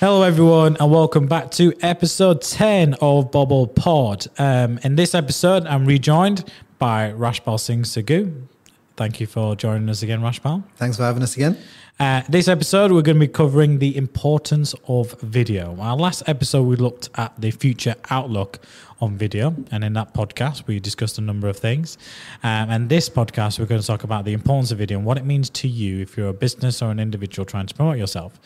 Hello, everyone, and welcome back to episode 10 of Bobble Pod. Um, in this episode, I'm rejoined by Rashpal Singh Sagoo. Thank you for joining us again, Rashpal. Thanks for having us again. Uh, this episode, we're going to be covering the importance of video. Our last episode, we looked at the future outlook on video, and in that podcast, we discussed a number of things. Um, and this podcast, we're going to talk about the importance of video and what it means to you if you're a business or an individual trying to promote yourself.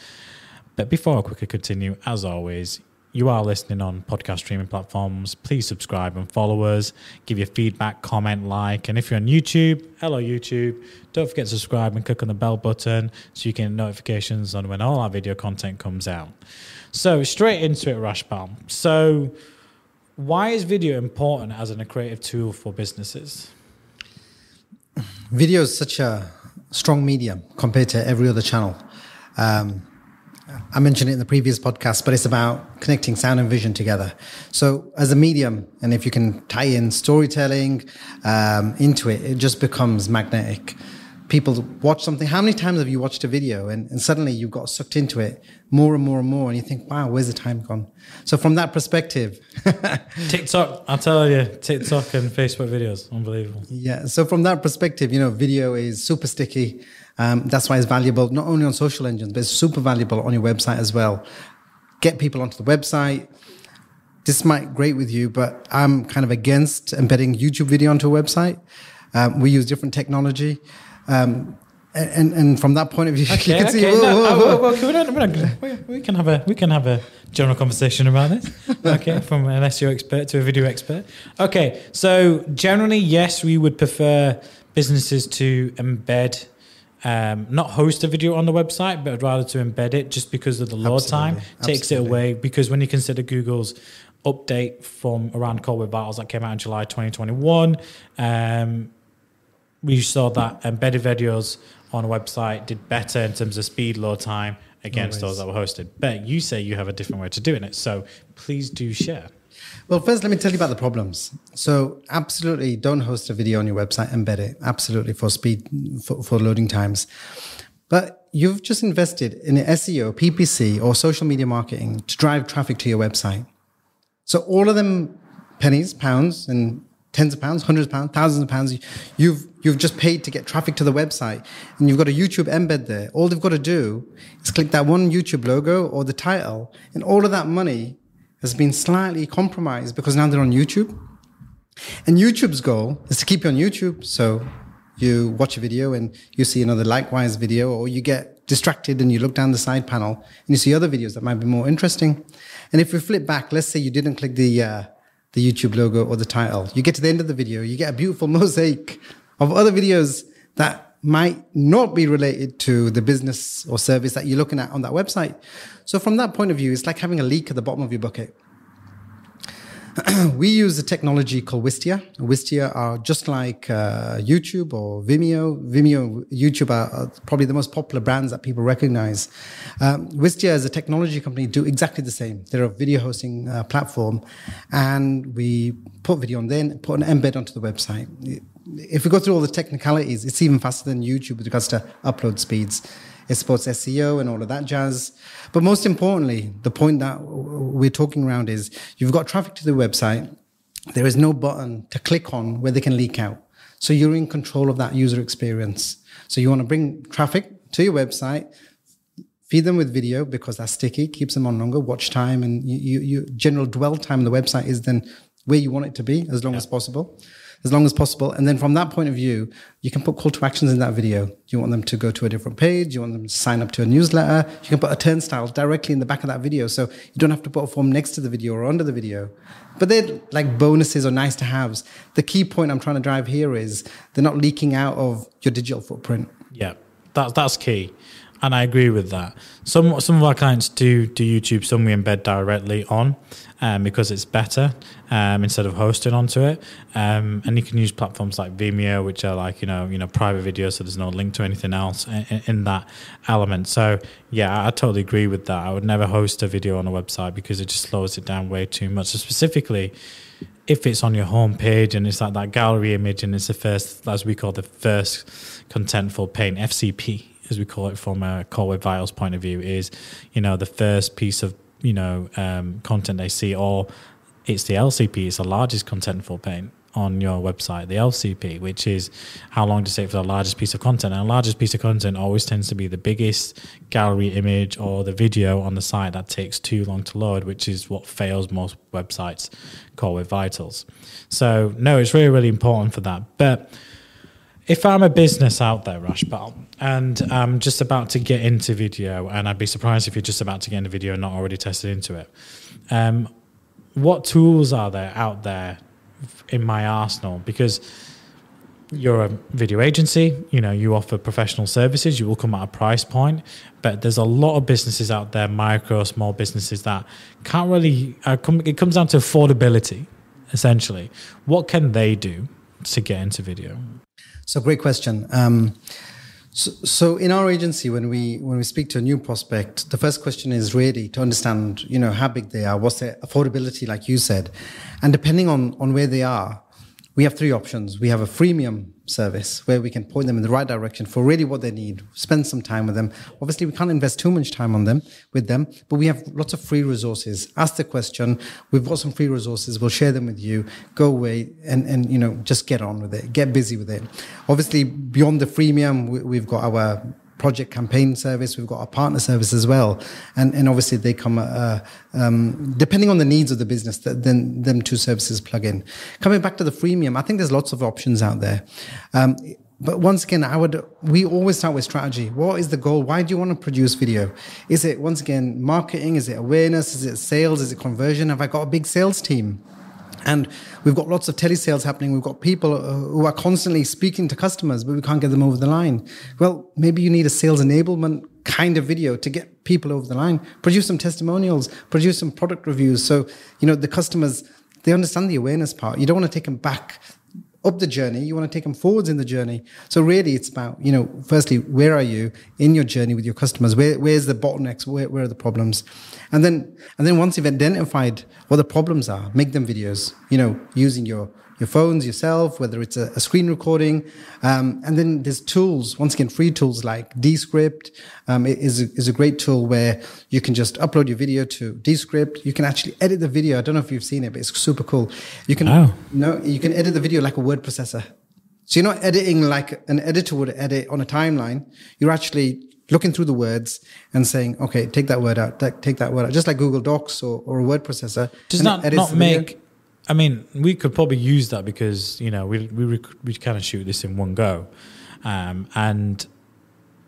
But before I quickly continue, as always, you are listening on podcast streaming platforms. Please subscribe and follow us. Give your feedback, comment, like. And if you're on YouTube, hello, YouTube. Don't forget to subscribe and click on the bell button so you can get notifications on when all our video content comes out. So, straight into it, Rashpal. So, why is video important as a creative tool for businesses? Video is such a strong medium compared to every other channel. Um, I mentioned it in the previous podcast, but it's about connecting sound and vision together. So, as a medium, and if you can tie in storytelling um, into it, it just becomes magnetic. People watch something. How many times have you watched a video and, and suddenly you got sucked into it more and more and more, and you think, wow, where's the time gone? So, from that perspective, TikTok, I tell you, TikTok and Facebook videos, unbelievable. Yeah. So, from that perspective, you know, video is super sticky. Um, that's why it's valuable not only on social engines, but it's super valuable on your website as well. Get people onto the website. This might great with you, but I'm kind of against embedding YouTube video onto a website. Um, we use different technology. Um, and, and from that point of view, Okay, you can okay. see. no, whoa, whoa, oh, whoa. well, okay, we, don't, we're not we, can have a we can have a general conversation about this. Okay, from an SEO expert to a video expert. Okay, so generally, yes, we would prefer businesses to embed. Um, not host a video on the website, but rather to embed it just because of the load time Absolutely, takes it away. Because when you consider Google's update from around Core Web Vitals that came out in July 2021, um, we saw that embedded videos on a website did better in terms of speed, load time against Always. those that were hosted. But you say you have a different way to doing it. So please do share. Well, first, let me tell you about the problems. So, absolutely, don't host a video on your website. Embed it. Absolutely, for speed, for, for loading times. But you've just invested in SEO, PPC, or social media marketing to drive traffic to your website. So, all of them pennies, pounds, and tens of pounds, hundreds of pounds, thousands of pounds, you've you've just paid to get traffic to the website, and you've got a YouTube embed there. All they've got to do is click that one YouTube logo or the title, and all of that money has been slightly compromised because now they're on YouTube. And YouTube's goal is to keep you on YouTube. So you watch a video and you see another likewise video, or you get distracted and you look down the side panel and you see other videos that might be more interesting. And if we flip back, let's say you didn't click the uh, the YouTube logo or the title, you get to the end of the video, you get a beautiful mosaic of other videos that might not be related to the business or service that you're looking at on that website. So from that point of view, it's like having a leak at the bottom of your bucket we use a technology called Wistia. Wistia are just like uh, YouTube or Vimeo. Vimeo, YouTube are, are probably the most popular brands that people recognize. Um, Wistia as a technology company do exactly the same. They're a video hosting uh, platform, and we put video on there put an embed onto the website. If we go through all the technicalities, it's even faster than YouTube with regards to upload speeds. It supports SEO and all of that jazz. But most importantly, the point that we're talking around is you've got traffic to the website. There is no button to click on where they can leak out. So you're in control of that user experience. So you want to bring traffic to your website, feed them with video because that's sticky, keeps them on longer, watch time, and you, you, you general dwell time on the website is then where you want it to be as long as possible as long as possible. And then from that point of view, you can put call to actions in that video. You want them to go to a different page. You want them to sign up to a newsletter. You can put a turnstile directly in the back of that video. So you don't have to put a form next to the video or under the video. But they're like bonuses or nice to haves. The key point I'm trying to drive here is they're not leaking out of your digital footprint. Yeah, that's that's key, and I agree with that. Some some of our clients do do YouTube. Some we embed directly on, um, because it's better um, instead of hosting onto it. Um, and you can use platforms like Vimeo, which are like you know you know private videos, so there's no link to anything else in, in that element. So yeah, I totally agree with that. I would never host a video on a website because it just slows it down way too much. So specifically if it's on your home page and it's like that gallery image and it's the first, as we call the first contentful paint, FCP, as we call it from a Core Web Vitals point of view, is you know the first piece of you know um, content they see, or it's the LCP, it's the largest contentful paint on your website, the LCP, which is how long does it take for the largest piece of content. And the largest piece of content always tends to be the biggest gallery image or the video on the site that takes too long to load, which is what fails most websites Core Web Vitals. So no, it's really, really important for that. But if I'm a business out there, Rashpal, and I'm just about to get into video, and I'd be surprised if you're just about to get into video and not already tested into it. Um, what tools are there out there in my arsenal? Because you're a video agency, you know, you offer professional services, you will come at a price point, but there's a lot of businesses out there, micro, small businesses that can't really, uh, come, it comes down to affordability, essentially. What can they do to get into video? So, great question. Um, so, so, in our agency, when we when we speak to a new prospect, the first question is really to understand, you know, how big they are, what's their affordability, like you said, and depending on on where they are, we have three options. We have a freemium service where we can point them in the right direction for really what they need. Spend some time with them. Obviously, we can't invest too much time on them with them, but we have lots of free resources. Ask the question. We've got some free resources. We'll share them with you. Go away and and you know just get on with it. Get busy with it. Obviously, beyond the freemium, we, we've got our project campaign service. We've got a partner service as well, and and obviously they come uh, um, depending on the needs of the business. Then them two services plug in. Coming back to the freemium, I think there's lots of options out there. Um, but once again, I would we always start with strategy. What is the goal? Why do you want to produce video? Is it once again marketing? Is it awareness? Is it sales? Is it conversion? Have I got a big sales team? And we've got lots of telesales happening. We've got people uh, who are constantly speaking to customers, but we can't get them over the line. Well, maybe you need a sales enablement kind of video to get people over the line. Produce some testimonials, produce some product reviews. So, you know, the customers, they understand the awareness part. You don't want to take them back up the journey. You want to take them forwards in the journey. So really, it's about you know, firstly, where are you in your journey with your customers? Where where's the bottlenecks? Where where are the problems? And then and then once you've identified what the problems are, make them videos. You know, using your your phones yourself, whether it's a, a screen recording. Um, and then there's tools, once again, free tools like Descript um, is, a, is a great tool where you can just upload your video to Descript. You can actually edit the video. I don't know if you've seen it, but it's super cool. You can, oh. you you can edit the video like a word processor. So you're not editing like an editor would edit on a timeline. You're actually looking through the words and saying, okay, take that word out, take that word out, just like Google Docs or, or a word processor. Does not, not make I mean, we could probably use that because you know we we we kind of shoot this in one go, um, and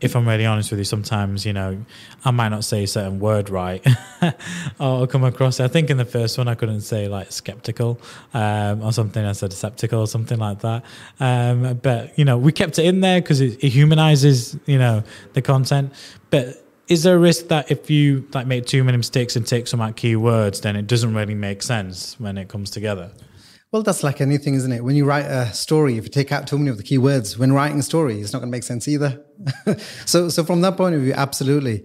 if I'm really honest with you, sometimes you know I might not say a certain word right, or come across. I think in the first one I couldn't say like skeptical um, or something. I said skeptical or something like that. Um, but you know we kept it in there because it, it humanizes you know the content, but is there a risk that if you like make too many mistakes and take some out keywords, then it doesn't really make sense when it comes together? Well, that's like anything, isn't it? When you write a story, if you take out too many of the key words, when writing a story, it's not going to make sense either. so, so from that point of view, absolutely.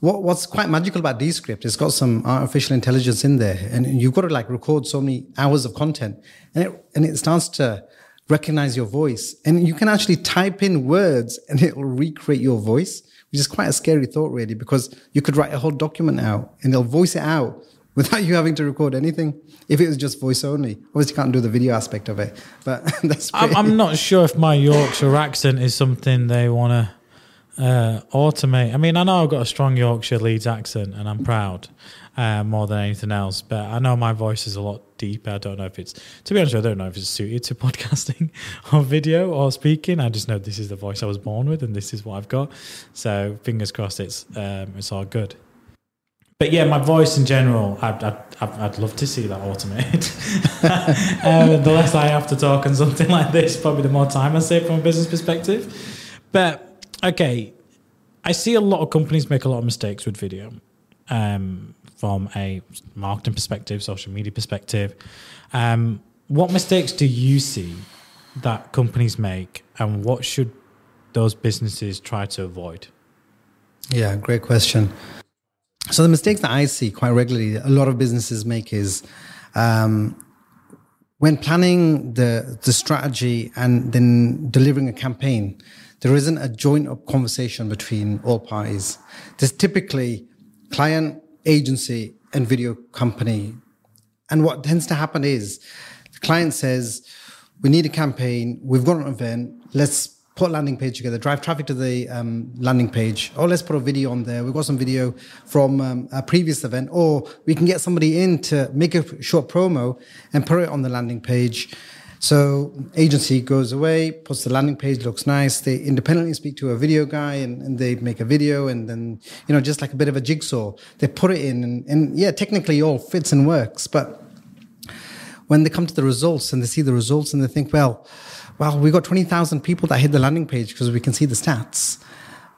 What, what's quite magical about Descript, it's got some artificial intelligence in there, and you've got to like record so many hours of content, and it, and it starts to recognize your voice, and you can actually type in words, and it will recreate your voice which is quite a scary thought, really, because you could write a whole document out and they'll voice it out without you having to record anything. If it was just voice only, obviously you can't do the video aspect of it. But that's. Pretty... I'm not sure if my Yorkshire accent is something they want to uh, automate. I mean, I know I've got a strong Yorkshire Leeds accent, and I'm proud uh, more than anything else. But I know my voice is a lot deeper. I don't know if it's, to be honest, I don't know if it's suited to podcasting or video or speaking. I just know this is the voice I was born with, and this is what I've got. So fingers crossed, it's um, it's all good. But yeah, my voice in general, I'd, I'd, I'd love to see that automated. um, the less I have to talk on something like this, probably the more time I save from a business perspective. But okay, I see a lot of companies make a lot of mistakes with video. Um, from a marketing perspective, social media perspective. Um, what mistakes do you see that companies make, and what should those businesses try to avoid? Yeah, great question. So the mistakes that I see quite regularly, a lot of businesses make is um, when planning the the strategy and then delivering a campaign there isn't a joint up conversation between all parties. There's typically client, agency, and video company. And what tends to happen is the client says, we need a campaign, we've got an event, let's put landing page together, drive traffic to the um, landing page. Or let's put a video on there. We've got some video from um, a previous event. Or we can get somebody in to make a short promo and put it on the landing page. So agency goes away, puts the landing page, looks nice. They independently speak to a video guy and, and they make a video and then, you know, just like a bit of a jigsaw, they put it in and, and yeah, technically all fits and works. But when they come to the results and they see the results and they think, well, well, we got 20,000 people that hit the landing page because we can see the stats.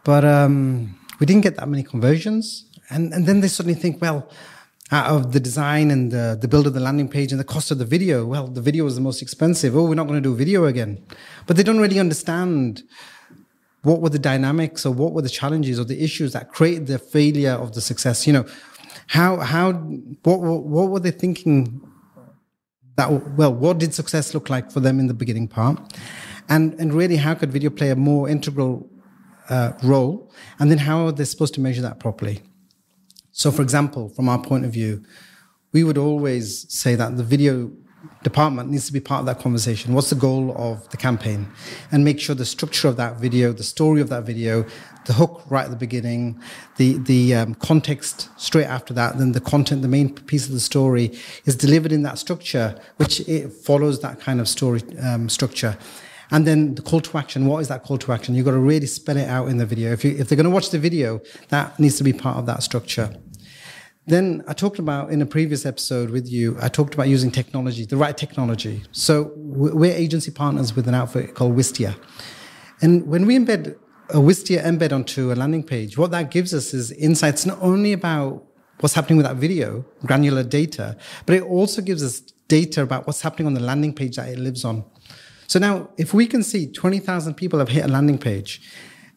But um, we didn't get that many conversions. And, and then they suddenly think, well, out of the design and the, the build of the landing page and the cost of the video. Well, the video was the most expensive. Oh, we're not going to do video again. But they don't really understand what were the dynamics or what were the challenges or the issues that created the failure of the success. You know, how, how, what, what were they thinking that, well, what did success look like for them in the beginning part? And, and really, how could video play a more integral uh, role? And then how are they supposed to measure that properly? So, for example, from our point of view, we would always say that the video department needs to be part of that conversation. What's the goal of the campaign? And make sure the structure of that video, the story of that video, the hook right at the beginning, the the um, context straight after that, then the content, the main piece of the story is delivered in that structure, which it follows that kind of story um, structure. And then the call to action. What is that call to action? You've got to really spell it out in the video. If, you, if they're going to watch the video, that needs to be part of that structure. Then I talked about in a previous episode with you, I talked about using technology, the right technology. So we're agency partners with an outfit called Wistia. And when we embed a Wistia embed onto a landing page, what that gives us is insights not only about what's happening with that video, granular data, but it also gives us data about what's happening on the landing page that it lives on. So now, if we can see 20,000 people have hit a landing page,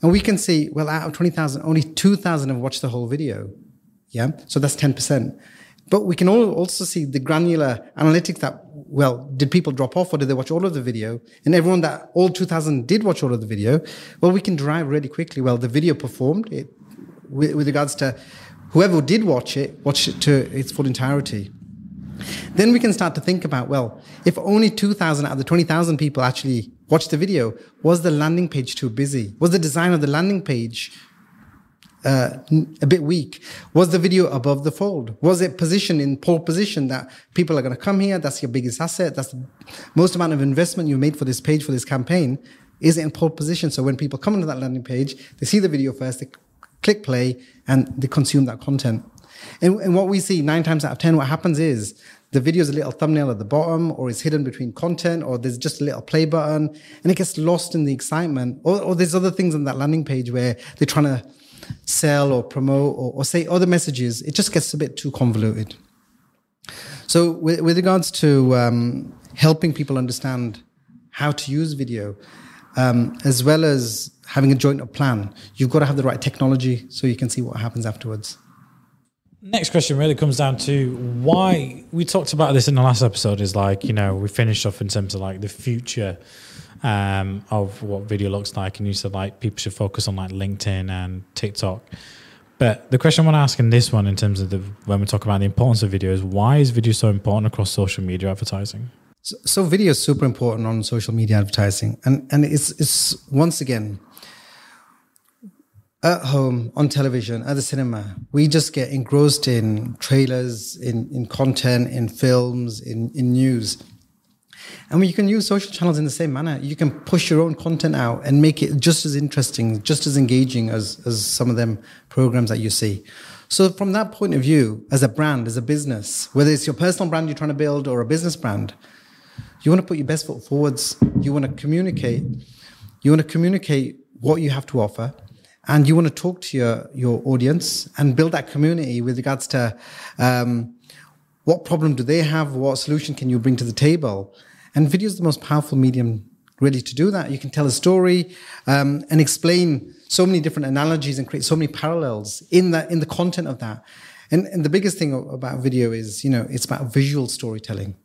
and we can see, well, out of 20,000, only 2,000 have watched the whole video, yeah. So that's 10%. But we can also see the granular analytics that, well, did people drop off or did they watch all of the video? And everyone that all 2000 did watch all of the video, well, we can derive really quickly. Well, the video performed it with, with regards to whoever did watch it, watched it to its full entirety. Then we can start to think about, well, if only 2,000 out of the 20,000 people actually watched the video, was the landing page too busy? Was the design of the landing page uh, a bit weak? Was the video above the fold? Was it positioned in pole position that people are going to come here? That's your biggest asset. That's the most amount of investment you made for this page, for this campaign. Is it in pole position? So when people come into that landing page, they see the video first, they click play, and they consume that content. And, and what we see nine times out of 10, what happens is the video is a little thumbnail at the bottom or it's hidden between content or there's just a little play button and it gets lost in the excitement. Or, or there's other things on that landing page where they're trying to sell or promote or, or say other messages, it just gets a bit too convoluted. So, with, with regards to um, helping people understand how to use video, um, as well as having a joint plan, you've got to have the right technology so you can see what happens afterwards. Next question really comes down to why we talked about this in the last episode. Is like you know we finished off in terms of like the future um, of what video looks like, and you said like people should focus on like LinkedIn and TikTok. But the question I want to ask in this one, in terms of the when we talk about the importance of video, is why is video so important across social media advertising? So, so video is super important on social media advertising, and and it's it's once again at home on television at the cinema we just get engrossed in trailers in in content in films in in news and you can use social channels in the same manner. You can push your own content out and make it just as interesting, just as engaging as, as some of them programs that you see. So from that point of view, as a brand, as a business, whether it's your personal brand you're trying to build or a business brand, you want to put your best foot forwards. You want to communicate. You want to communicate what you have to offer and you want to talk to your, your audience and build that community with regards to um, what problem do they have? What solution can you bring to the table? And video is the most powerful medium really to do that. You can tell a story um, and explain so many different analogies and create so many parallels in the in the content of that. And, and the biggest thing about video is, you know, it's about visual storytelling.